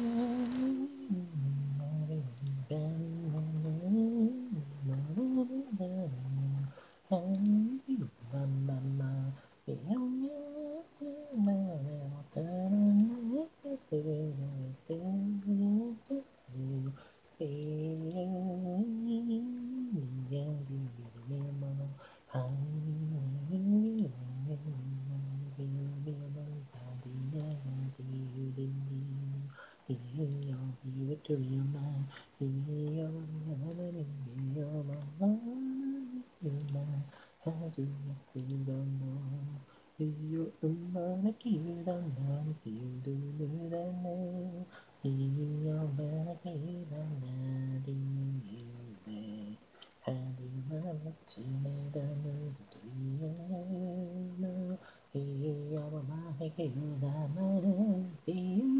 Mm-hmm. Hey, you're my, hey, you're my, hey, you're my,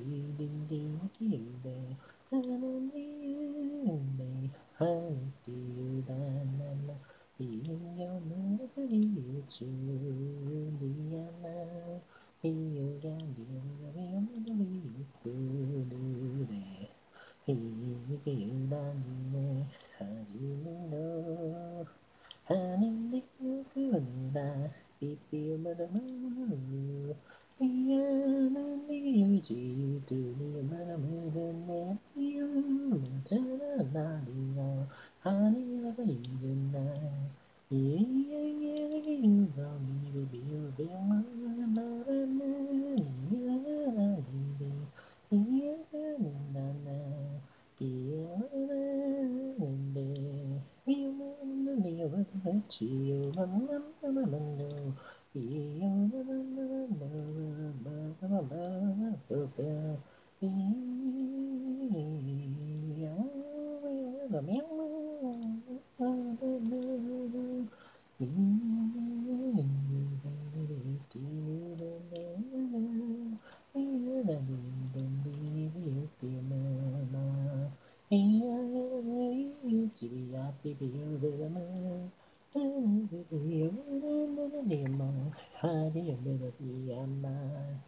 Hallelujah, you do me better than you. Honey, love you tonight. Yeah, yeah, yeah, you want me to be your villain. Yeah, Hadi a bit of the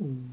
Mm-hmm.